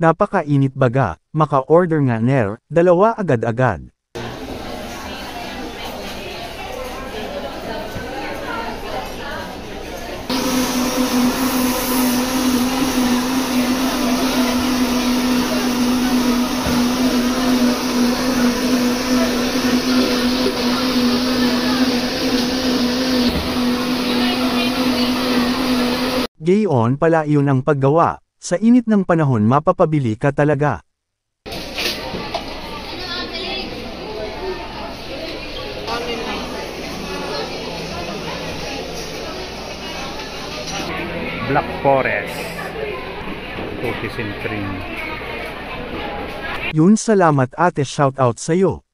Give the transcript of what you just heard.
Napakainit baga, maka-order nga ner, dalawa agad-agad. Gayon pala iyon ang paggawa, sa init ng panahon mapapabili ka talaga. Black Forest. Cookies and cream. Yun salamat ate shoutout sa'yo.